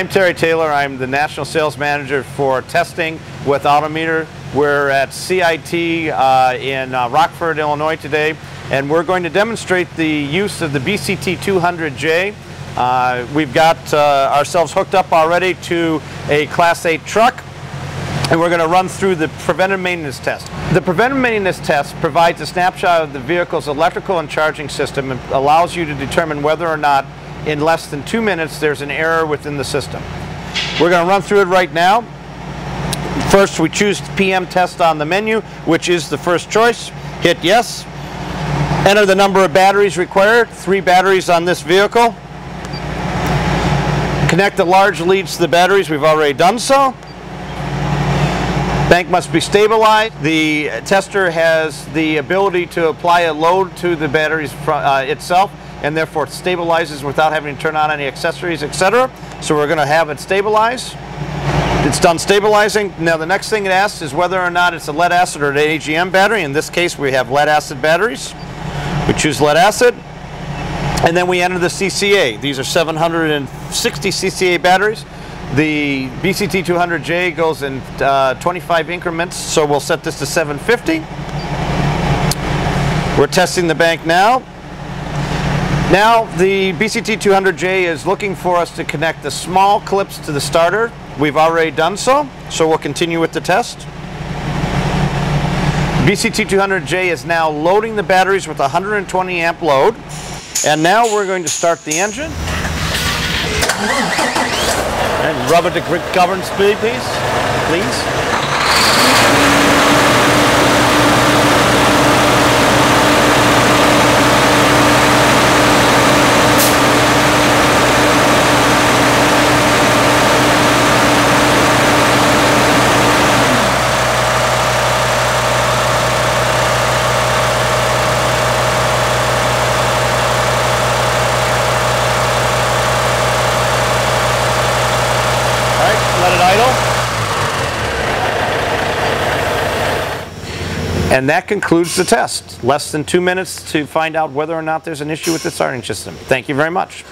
I'm Terry Taylor. I'm the National Sales Manager for testing with Autometer. We're at CIT uh, in uh, Rockford, Illinois today, and we're going to demonstrate the use of the BCT 200J. Uh, we've got uh, ourselves hooked up already to a Class 8 truck, and we're going to run through the preventive maintenance test. The preventive maintenance test provides a snapshot of the vehicle's electrical and charging system and allows you to determine whether or not in less than two minutes there's an error within the system. We're going to run through it right now. First we choose PM test on the menu, which is the first choice. Hit yes. Enter the number of batteries required, three batteries on this vehicle. Connect the large leads to the batteries, we've already done so. Bank must be stabilized. The tester has the ability to apply a load to the batteries uh, itself and therefore it stabilizes without having to turn on any accessories, etc. So we're going to have it stabilize. It's done stabilizing. Now the next thing it asks is whether or not it's a lead acid or an AGM battery. In this case we have lead acid batteries. We choose lead acid and then we enter the CCA. These are 760 CCA batteries. The BCT 200J goes in uh, 25 increments, so we'll set this to 750. We're testing the bank now. Now the BCT 200J is looking for us to connect the small clips to the starter. We've already done so, so we'll continue with the test. BCT 200J is now loading the batteries with 120 amp load. And now we're going to start the engine. And rubber to govern speed, please. Please. And that concludes the test. Less than two minutes to find out whether or not there's an issue with the starting system. Thank you very much.